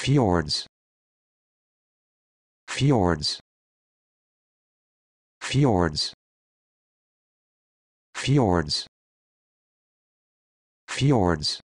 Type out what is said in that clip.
fjords. Fjords. Fjords. Fjords. Fjords.